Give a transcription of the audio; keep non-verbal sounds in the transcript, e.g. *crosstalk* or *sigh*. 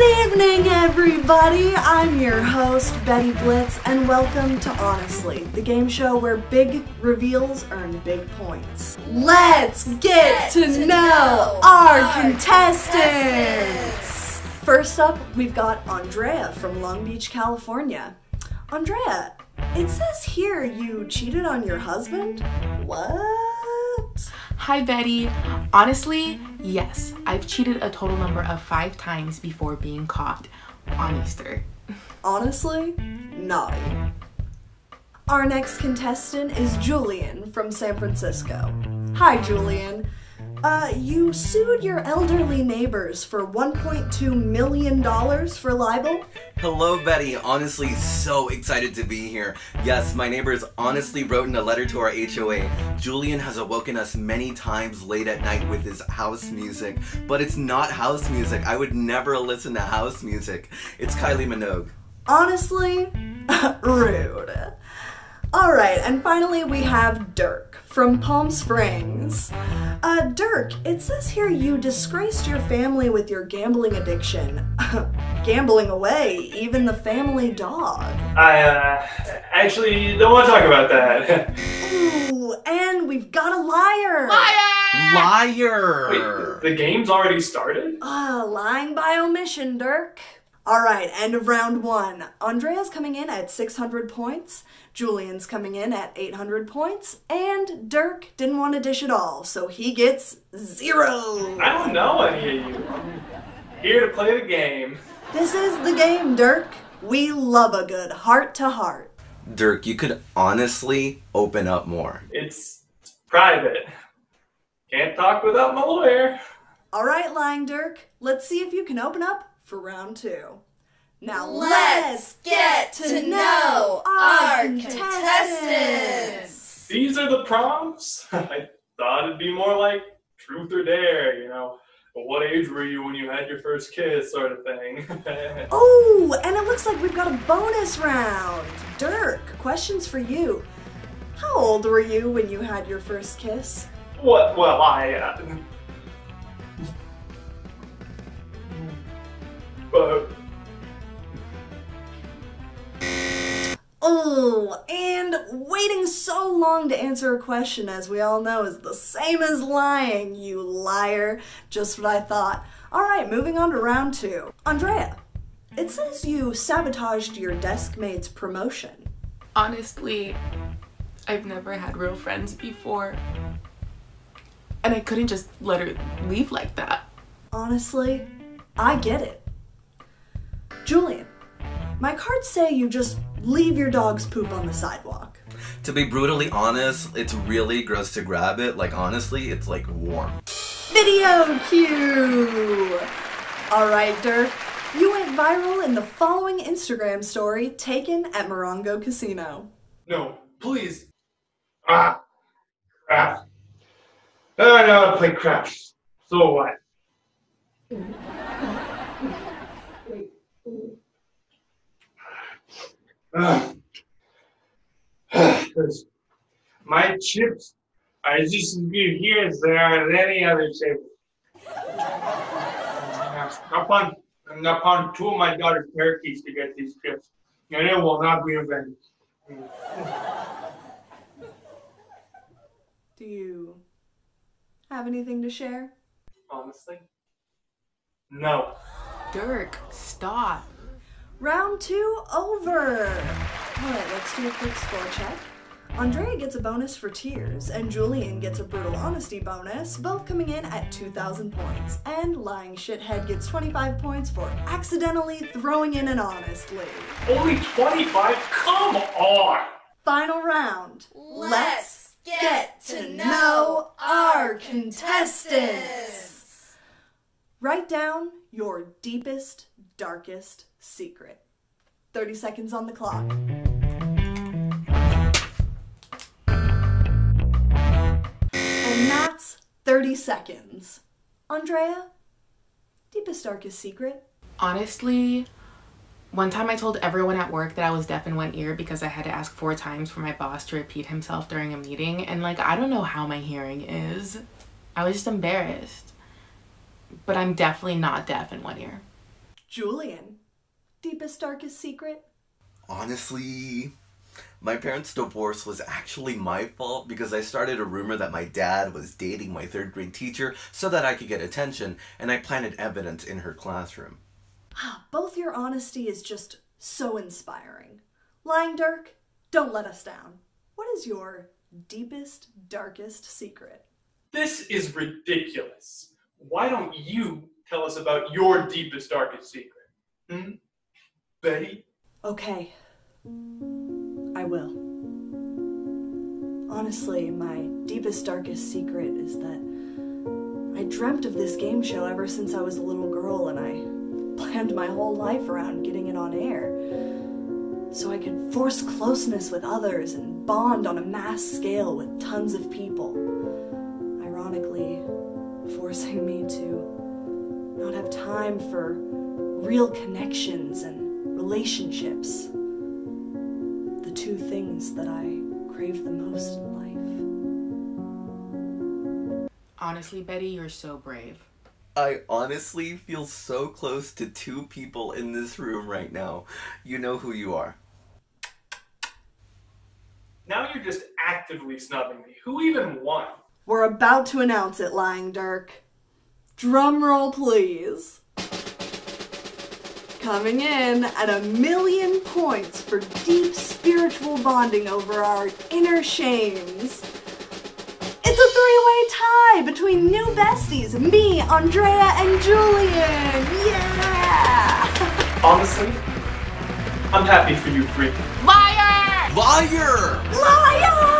Good evening, everybody. I'm your host, Betty Blitz, and welcome to Honestly, the game show where big reveals earn big points. Let's get, to, know, our, contestants. First up, we've got Andrea from Long Beach, California. Andrea, it says here you cheated on your husband? What? Hi, Betty. Honestly, yes, I've cheated a total number of five times before being caught on Easter. Honestly, naughty. Our next contestant is Julian from San Francisco. Hi, Julian. Uh, you sued your elderly neighbors for $1.2 million for libel? Hello, Betty. Honestly, so excited to be here. Yes, my neighbors honestly wrote in a letter to our HOA. Julian has awoken us many times late at night with his house music, but it's not house music. I would never listen to house music. It's Kylie Minogue. Honestly, *laughs* rude. All right, and finally we have Dirk from Palm Springs. Uh, Dirk, it says here you disgraced your family with your gambling addiction. *laughs* gambling away, even the family dog. I uh, actually don't want to talk about that. Ooh, and we've got a liar. Liar! Liar! Wait, the game's already started? Uh, lying by omission, Dirk. All right, end of round one. Andrea's coming in at 600 points, Julian's coming in at 800 points, and Dirk didn't want to dish at all, so he gets zero. I don't know any of you. I'm here to play the game. This is the game, Dirk. We love a good heart to heart. Dirk, you could honestly open up more. It's private. Can't talk without my lawyer. All right, lying Dirk, let's see if you can open up for round two. Now Let's get to know our contestants. These are the prompts? *laughs* I thought it'd be more like truth or dare, you know. But what age were you when you had your first kiss, sort of thing? *laughs* Oh, and it looks like we've got a bonus round. Dirk, questions for you. How old were you when you had your first kiss? what? Well, I. Uh, *laughs* Oh, and waiting so long to answer a question, as we all know, is the same as lying, you liar. Just what I thought. All right, moving on to round two. Andrea, it says you sabotaged your desk mate's promotion. Honestly, I've never had real friends before. And I couldn't just let her leave like that. Honestly, I get it. Julian, my cards say you just leave your dog's poop on the sidewalk. To be brutally honest, it's really gross to grab it. Like, honestly, it's like warm. Video cue! Alright, Dirk, you went viral in the following Instagram story taken at Morongo Casino. no, please. Ah. Ah. I know how to play craps. So what? *sighs* My chips are just as good here as they are at any other table. *laughs* Up on, and up on two of my daughter's parakeets to get these chips, and it will not be invented. *laughs* Do you have anything to share? Honestly, no. Dirk, stop. Round two over! Alright, let's do a quick score check. Andrea gets a bonus for tears, and Julian gets a brutal honesty bonus, both coming in at 2,000 points. And Lying Shithead gets 25 points for accidentally throwing in an honestly. Only 25? Come on! Final round. Let's get to know our contestants. Write down your deepest, darkest secret. 30 seconds on the clock. And that's 30 seconds. Andrea, deepest, darkest secret? Honestly, one time I told everyone at work that I was deaf in one ear because I had to ask four times for my boss to repeat himself during a meeting. And like, I don't know how my hearing is. I was just embarrassed. But I'm definitely not deaf in one ear. Julian, deepest, darkest secret? Honestly, my parents' divorce was actually my fault because I started a rumor that my dad was dating my third grade teacher so that I could get attention, and I planted evidence in her classroom. Ah, both your honesty is just so inspiring. Lying Dirk, don't let us down. What is your deepest, darkest secret? This is ridiculous. Why don't you tell us about your deepest, darkest secret? Hmm? Betty? Okay, I will. Honestly, my deepest, darkest secret is that I dreamt of this game show ever since I was a little girl, and I planned my whole life around getting it on air. So I could force closeness with others and bond on a mass scale with tons of people. Ironically, forcing me to not have time for real connections and relationships the two things that I crave the most in life. Honestly, Betty, you're so brave. I honestly feel so close to two people in this room right now. You know who you are. Now you're just actively snubbing me. Who even won? We're about to announce it, Lying Dirk. Drum roll, please. Coming in at a million points for deep spiritual bonding over our inner shames. It's a three-way tie between new besties, me, Andrea, and Julian. Yeah! *laughs* Honestly, I'm happy for you three. Liar! Liar! Liar!